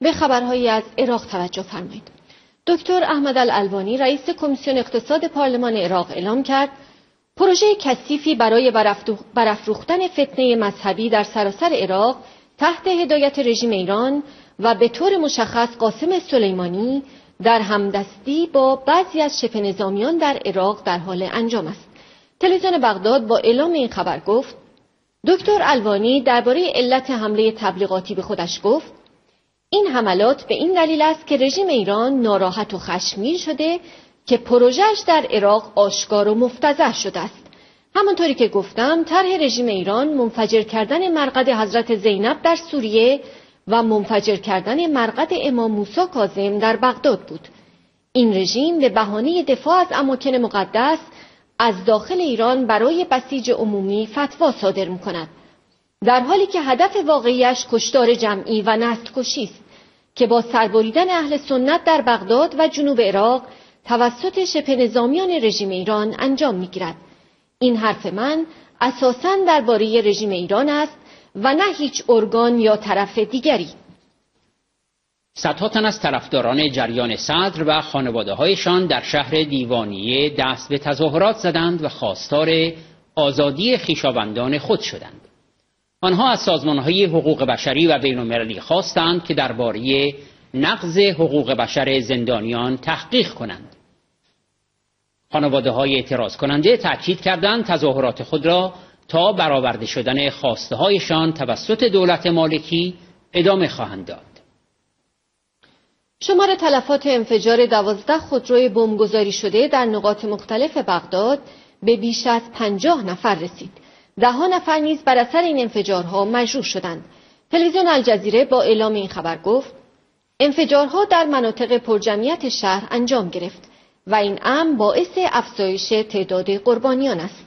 به خبرهایی از عراق توجه فرمایید. دکتر احمد الالبانی رئیس کمیسیون اقتصاد پارلمان عراق اعلام کرد پروژه کثیفی برای برافروختن فتنه مذهبی در سراسر عراق تحت هدایت رژیم ایران و به طور مشخص قاسم سلیمانی در همدستی با بعضی از شبه نظامیان در عراق در حال انجام است. تلویزیون بغداد با اعلام این خبر گفت دکتر الوانی درباره علت حمله تبلیغاتی به خودش گفت این حملات به این دلیل است که رژیم ایران ناراحت و خشمگین شده که پروژهش در عراق آشکار و مفتضح شده است. همانطوری که گفتم طرح رژیم ایران منفجر کردن مرقد حضرت زینب در سوریه و منفجر کردن مرقد امام موسی کاظم در بغداد بود. این رژیم به بهانه دفاع از اماکن مقدس از داخل ایران برای بسیج عمومی فتوا صادر می کند. در حالی که هدف واقعیش کشتار جمعی و نسل کشی است. که با سربریدن اهل سنت در بغداد و جنوب عراق توسط شبه نظامیان رژیم ایران انجام می‌گیرد این حرف من اساساً درباره رژیم ایران است و نه هیچ ارگان یا طرف دیگری صدها تن از طرفداران جریان صدر و خانواده هایشان در شهر دیوانیه دست به تظاهرات زدند و خواستار آزادی خیشاوندان خود شدند. آنها از سازمان های حقوق بشری و بین المللی خواستند که درباره نقض حقوق بشر زندانیان تحقیق کنند. خانواده های اعتراض کننده تأکید کردند تظاهرات خود را تا برآورده شدن خواسته هایشان توسط دولت مالکی ادامه خواهند داد. شمار تلفات انفجار دوازده خودروی بمبگذاری شده در نقاط مختلف بغداد به بیش از پنجاه نفر رسید. دهها نفر نیز بر اثر این انفجارها مجروح شدند. تلویزیون الجزیره با اعلام این خبر گفت انفجارها در مناطق پرجمعیت شهر انجام گرفت و این امر باعث افزایش تعداد قربانیان است.